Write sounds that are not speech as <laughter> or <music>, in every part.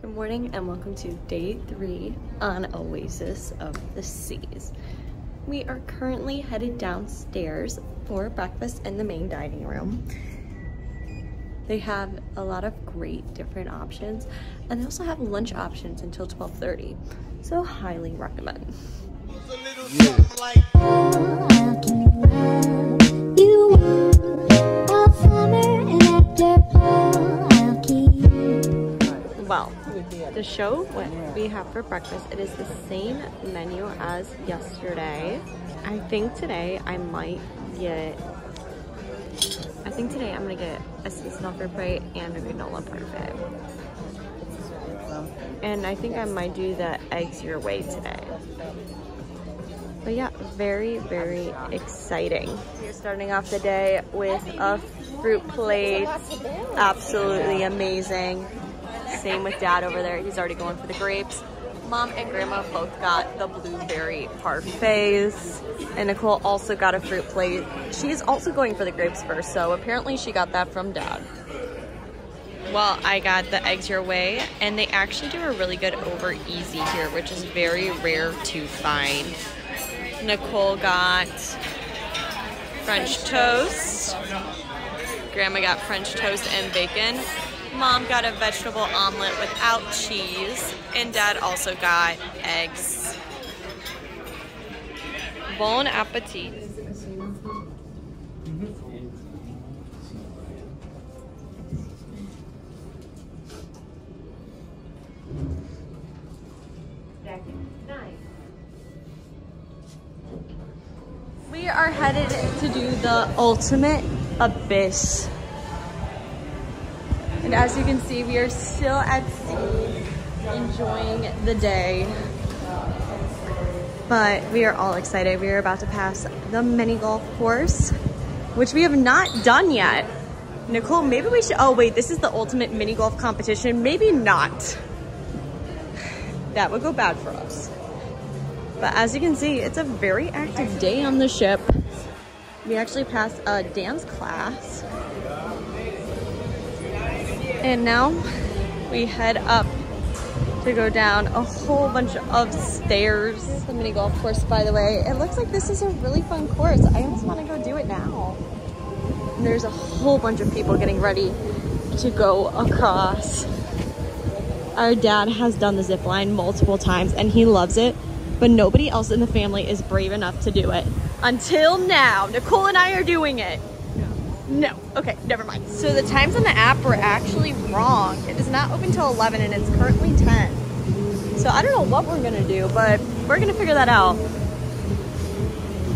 Good morning and welcome to day three on Oasis of the Seas. We are currently headed downstairs for breakfast in the main dining room. They have a lot of great different options and they also have lunch options until 12.30. So highly recommend. The show what we have for breakfast, it is the same menu as yesterday. I think today I might get, I think today I'm gonna get a seasonal fruit plate and a granola parfait. And I think I might do the eggs your way today. But yeah, very, very exciting. We're starting off the day with a fruit plate. Absolutely amazing. Same with dad over there. He's already going for the grapes. Mom and grandma both got the blueberry parfaits. And Nicole also got a fruit plate. She's also going for the grapes first, so apparently she got that from dad. Well, I got the eggs your way, and they actually do a really good over easy here, which is very rare to find. Nicole got French toast. Grandma got French toast and bacon. Mom got a vegetable omelet without cheese, and Dad also got eggs. Bon appetit. We are headed to do the ultimate abyss. And as you can see, we are still at sea, enjoying the day. But we are all excited. We are about to pass the mini golf course, which we have not done yet. Nicole, maybe we should, oh wait, this is the ultimate mini golf competition. Maybe not. That would go bad for us. But as you can see, it's a very active day on the ship. We actually passed a dance class. And now we head up to go down a whole bunch of stairs. The mini golf course, by the way. It looks like this is a really fun course. I almost want to go do it now. And there's a whole bunch of people getting ready to go across. Our dad has done the zip line multiple times and he loves it but nobody else in the family is brave enough to do it. Until now, Nicole and I are doing it. No. Okay, never mind. So the times on the app were actually wrong. It does not open till 11 and it's currently 10. So I don't know what we're gonna do, but we're gonna figure that out.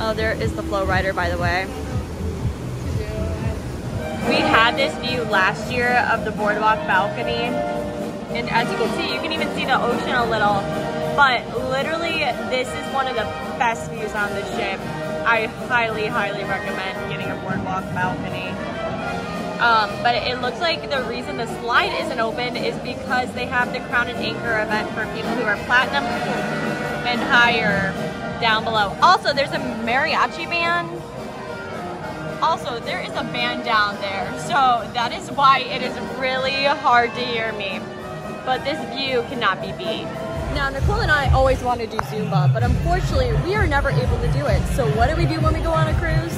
Oh, there is the flow rider, by the way. We had this view last year of the boardwalk balcony. And as you can see, you can even see the ocean a little but literally, this is one of the best views on the ship. I highly, highly recommend getting a boardwalk balcony. Um, but it looks like the reason the slide isn't open is because they have the Crown and Anchor event for people who are platinum and higher down below. Also, there's a mariachi band. Also, there is a band down there. So that is why it is really hard to hear me. But this view cannot be beat. Now, Nicole and I always want to do Zumba, but unfortunately, we are never able to do it. So what do we do when we go on a cruise?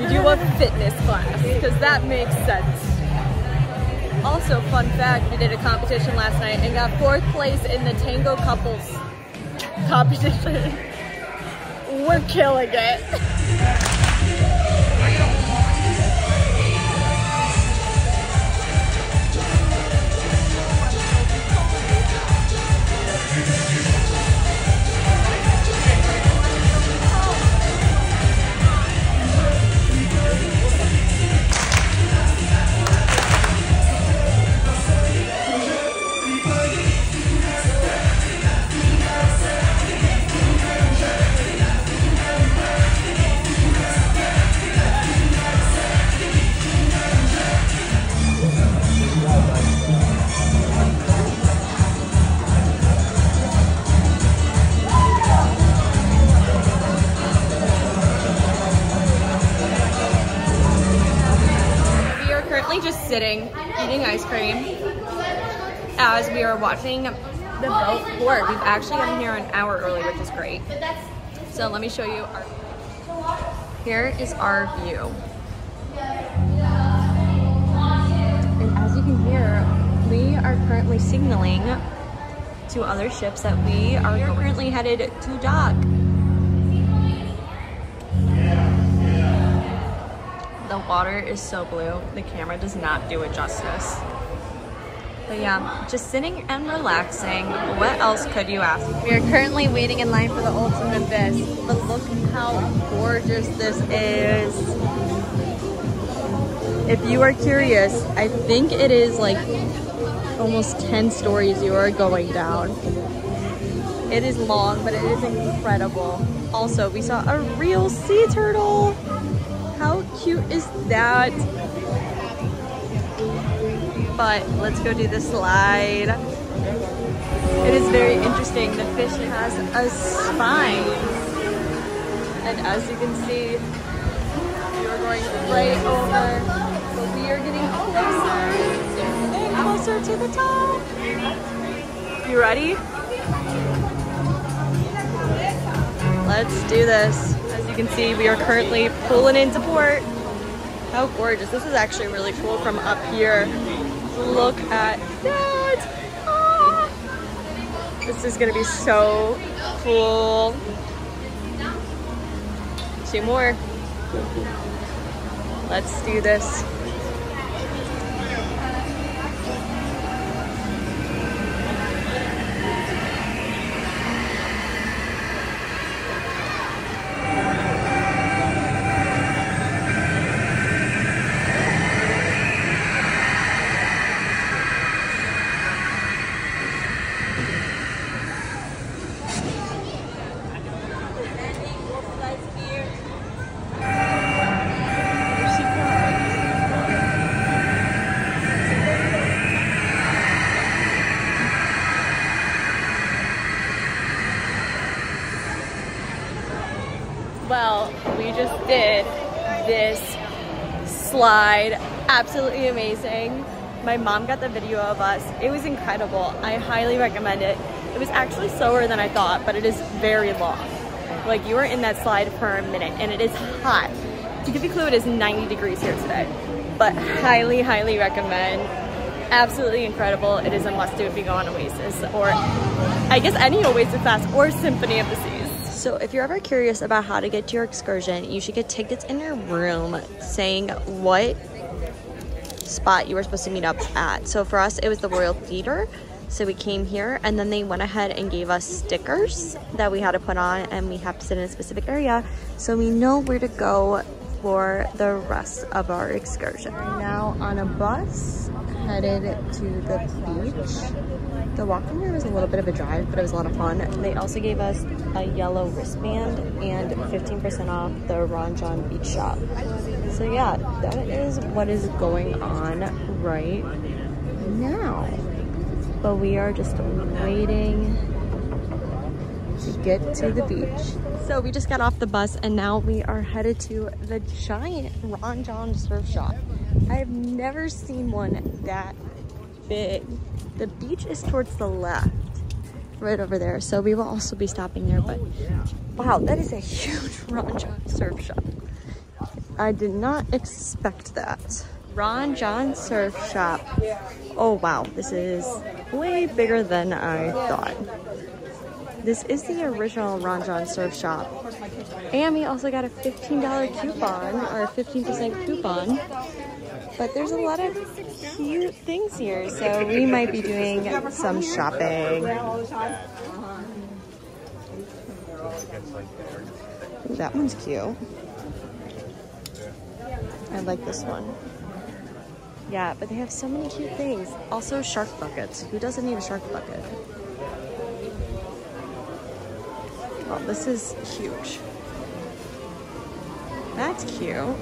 We do a fitness class, because that makes sense. Also, fun fact, we did a competition last night and got fourth place in the Tango Couples competition. <laughs> We're killing it. as we are watching the boat board. We've actually gotten here an hour early, which is great. So let me show you our Here is our view. And as you can hear, we are currently signaling to other ships that we are currently headed to dock. The water is so blue, the camera does not do it justice. But yeah, just sitting and relaxing. What else could you ask? We are currently waiting in line for the Ultimate Abyss, but look how gorgeous this is. If you are curious, I think it is like almost 10 stories you are going down. It is long, but it is incredible. Also, we saw a real sea turtle. How cute is that? But let's go do the slide. It is very interesting. The fish has a spine. And as you can see, we are going right over, we are getting closer and closer to the top. You ready? Let's do this. As you can see, we are currently pulling into port. How gorgeous. This is actually really cool from up here. Look at that. Ah. This is gonna be so cool. Two more. Let's do this. Slide. Absolutely amazing. My mom got the video of us. It was incredible. I highly recommend it. It was actually slower than I thought, but it is very long. Like you are in that slide for a minute and it is hot. To give you a clue, it is 90 degrees here today. But highly, highly recommend. Absolutely incredible. It is a must do if you go on Oasis or I guess any Oasis Fest or Symphony of the Seas. So if you're ever curious about how to get to your excursion, you should get tickets in your room saying what spot you were supposed to meet up at. So for us, it was the Royal Theater. So we came here and then they went ahead and gave us stickers that we had to put on and we have to sit in a specific area so we know where to go for the rest of our excursion. We're now on a bus headed to the beach. The walking there was a little bit of a drive, but it was a lot of fun. They also gave us a yellow wristband and 15% off the Ron Jon Beach Shop. So yeah, that is what is going on right now. But we are just waiting get to the beach. So we just got off the bus and now we are headed to the giant Ron Jon surf shop. I have never seen one that big. The beach is towards the left, right over there. So we will also be stopping there, but wow, that is a huge <laughs> Ron Jon surf shop. I did not expect that. Ron Jon Surf Shop. Oh wow, this is way bigger than I thought. This is the original Ron Jon Surf Shop. And we also got a $15 coupon, or a 15% coupon. But there's a lot of cute things here, so we might be doing some shopping. That one's cute. I like this one. Yeah, but they have so many cute things. Also shark buckets. Who doesn't need a shark bucket? Oh, this is huge. That's cute. A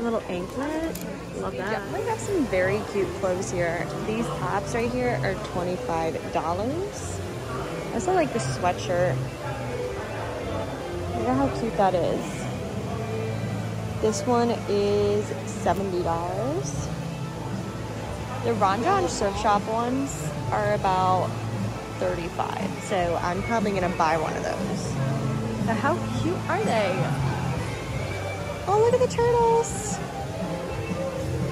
little anklet. Love that. definitely have some very cute clothes here. These tops right here are $25. I also like the sweatshirt. Look at how cute that is. This one is $70. The Ron Jon Surf Shop ones are about 35 so I'm probably gonna buy one of those. But how cute are they? Oh, look at the turtles.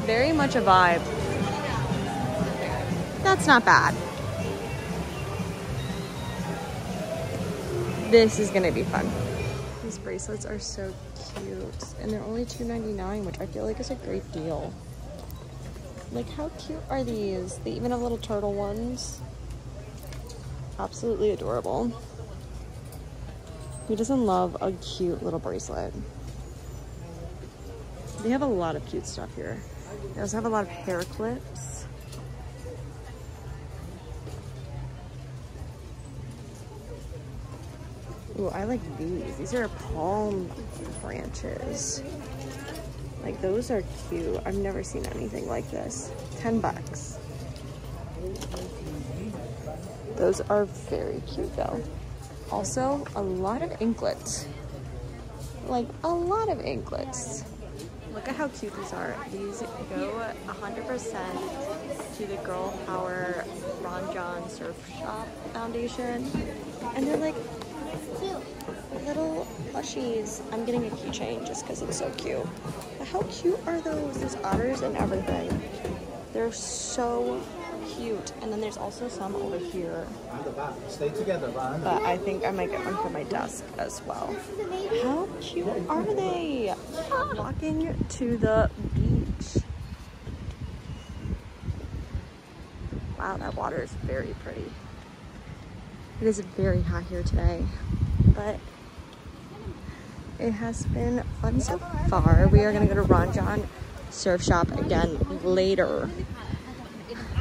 Very much a vibe. That's not bad. This is gonna be fun. These bracelets are so cute and they're only $2.99 which I feel like is a great deal. Like how cute are these? They even have little turtle ones. Absolutely adorable. Who doesn't love a cute little bracelet? They have a lot of cute stuff here. They also have a lot of hair clips. Ooh, I like these. These are palm branches. Like those are cute. I've never seen anything like this. 10 bucks. Those are very cute though. Also, a lot of anklets. Like a lot of anklets. Look at how cute these are. These go 100% to the Girl Power Ron Jon Surf Shop Foundation. And they're like cute. little plushies. I'm getting a keychain just because it's so cute. But how cute are those? There's otters and everything. They're so cute. And then there's also some over here. Stay together. But I think I might get one for my desk as well. How cute are they? Walking to the beach. Wow, that water is very pretty. It is very hot here today, but it has been fun so far. We are gonna go to Ron Jon Surf Shop again later.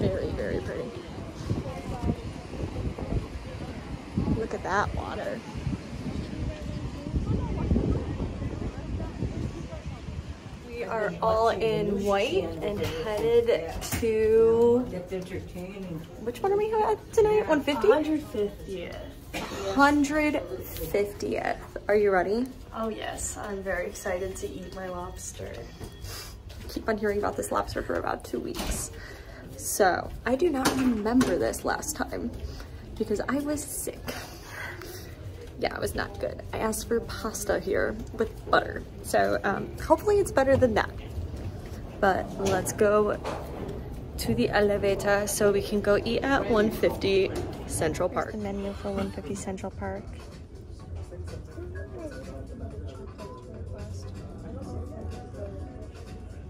Very, very pretty. Look at that water. We are all in white and headed to which one are we at tonight? 150? 150th. 150th. Are you ready? Oh yes, I'm very excited to eat my lobster. keep on hearing about this lobster for about two weeks. So I do not remember this last time because I was sick. Yeah, it was not good. I asked for pasta here with butter. So um, hopefully it's better than that. But let's go to the elevator so we can go eat at 150 Central Park. the menu for 150 Central Park.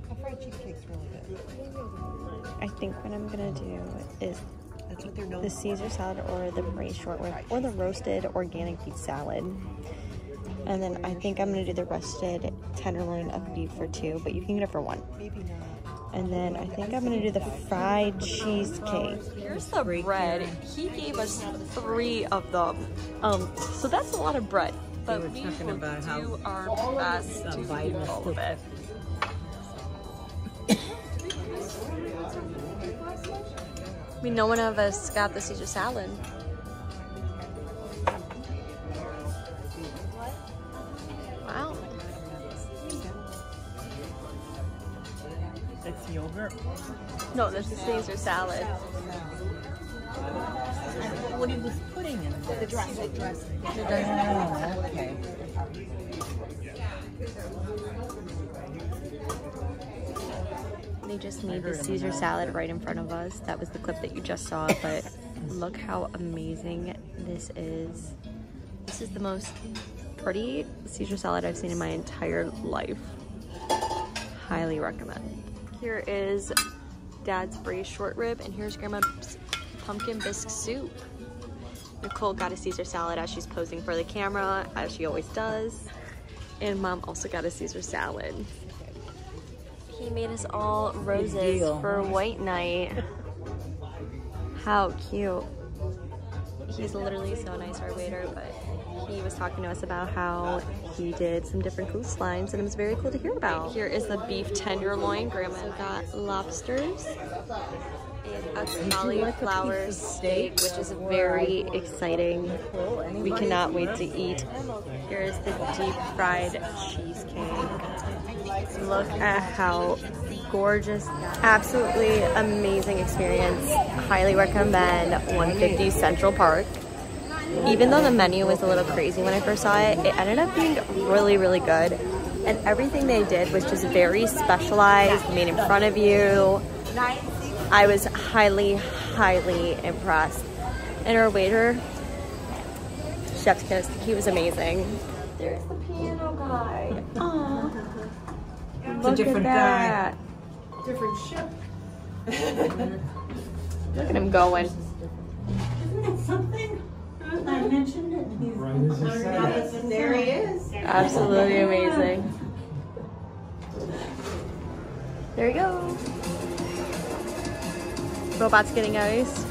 The fried cheesecake's really good. I think what I'm gonna do is That's what the. Caesar salad or the braised short rib or the roasted organic beef salad. And then I think I'm gonna do the roasted tenderloin of beef for two, but you can get it for one. Maybe not. And then I think I'm gonna do the fried cheesecake. Here's the bread. He gave us three of them. Um, so that's a lot of bread. But were we talking will about how do our best the to eat vitamins all of it. <coughs> I mean, no one of us got the Caesar salad. Yogurt. No, this is Caesar salad. What he was putting in there. The dressing. The dressing. Oh, okay. They just made the Caesar salad right in front of us. That was the clip that you just saw, but <laughs> look how amazing this is. This is the most pretty Caesar salad I've seen in my entire life. Highly recommend. Here is Dad's braised short rib, and here's Grandma's pumpkin bisque soup. Nicole got a Caesar salad as she's posing for the camera, as she always does. And Mom also got a Caesar salad. He made us all roses for white night. How cute. He's literally so nice, our waiter, but he was talking to us about how he did some different coastlines and it was very cool to hear about. Here is the beef tenderloin. Grandma got lobsters and a cauliflower steak, which is very exciting. We cannot wait to eat. Here is the deep fried cheesecake. Look at how gorgeous, absolutely amazing experience. Highly recommend 150 Central Park. Even though the menu was a little crazy when I first saw it, it ended up being really, really good. And everything they did was just very specialized, made in front of you. I was highly, highly impressed. And our waiter, Chef's Kiss, he was amazing. There's the piano guy. <laughs> Aww. Look different at guy. Different ship. Look at him going. <laughs> Isn't that something? I mentioned it. He's Right as you said. and there he is. Absolutely amazing. There you go. Robots getting ice.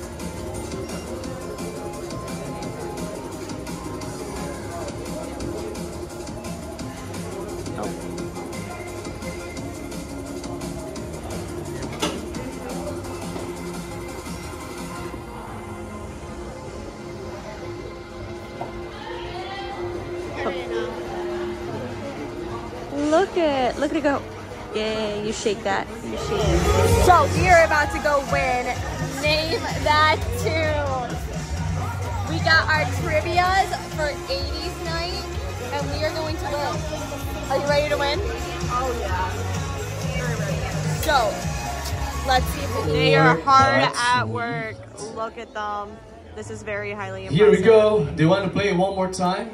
Look at, look at it go. Yeah, you shake that. You shake it. So we are about to go win. Name that tune. We got our trivias for 80s night, and we are going to win. Are you ready to win? Oh yeah. So, let's see if they are hard at work. Look at them. This is very highly impressive. Here we go. Do you want to play it one more time?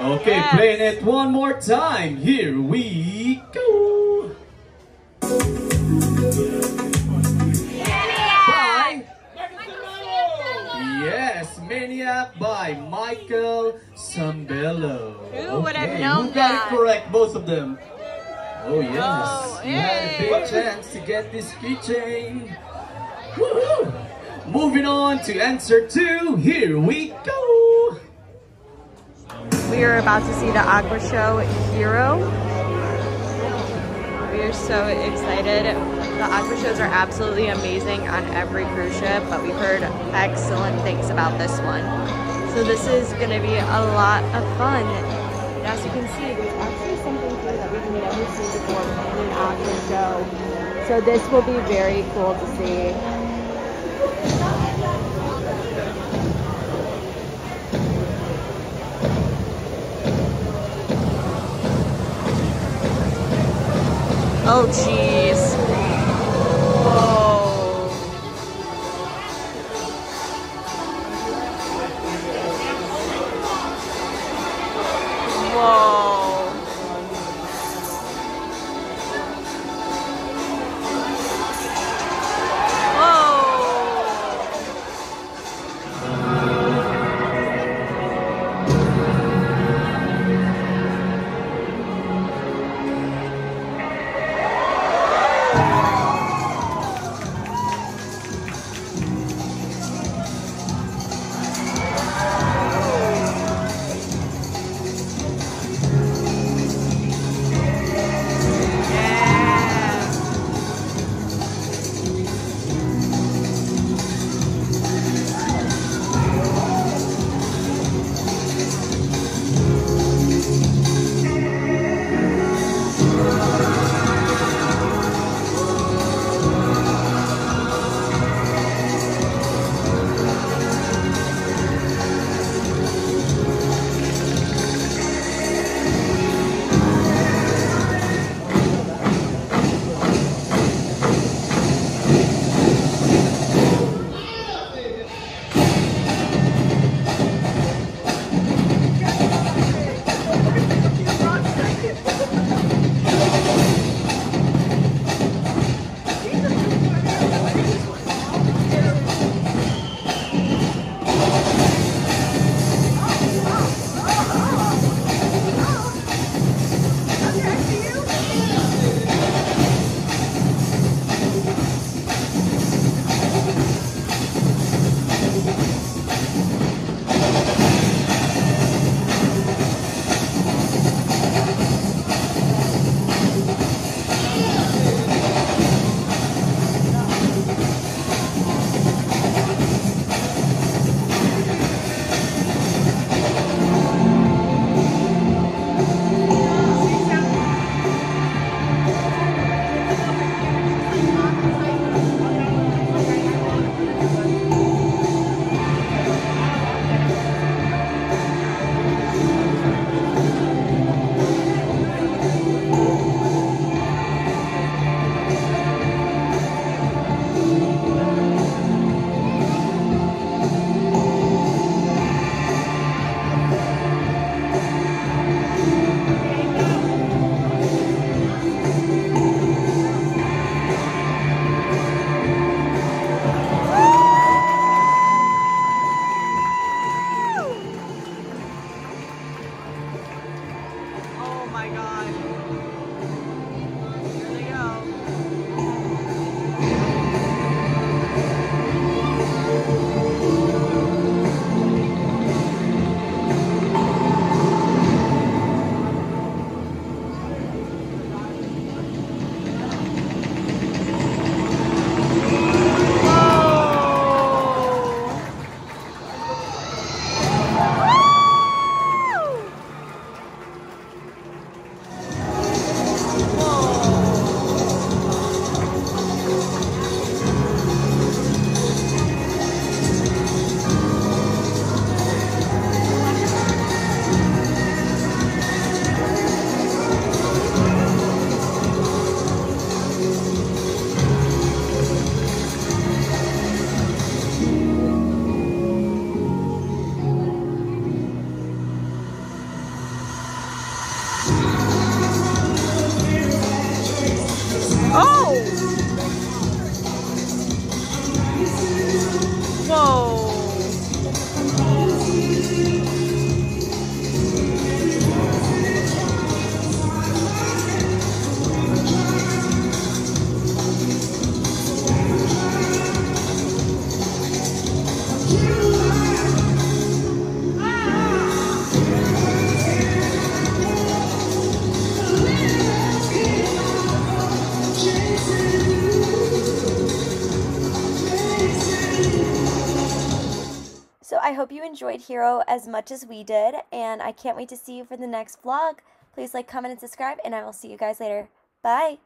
Okay, Yes. playing it one more time. Here we go. By Yes, Maniac by Michael Sembello. Who would have known who got that? it correct? Both of them. Oh, oh yes, Oh, you had a big chance to get this keychain. Woohoo! Moving on to answer two. Here we go. We are about to see the Aqua Show HiRO. We are so excited. The Aqua shows are absolutely amazing on every cruise ship, but we've heard excellent things about this one. So this is going to be a lot of fun. And as you can see, there's actually something here that we've never seen before in an Aqua show. So this will be very cool to see. Oh, jeez. Whoa. Enjoyed HiRO as much as we did, and I can't wait to see you for the next vlog. Please like, comment, and subscribe, and I will see you guys later. Bye!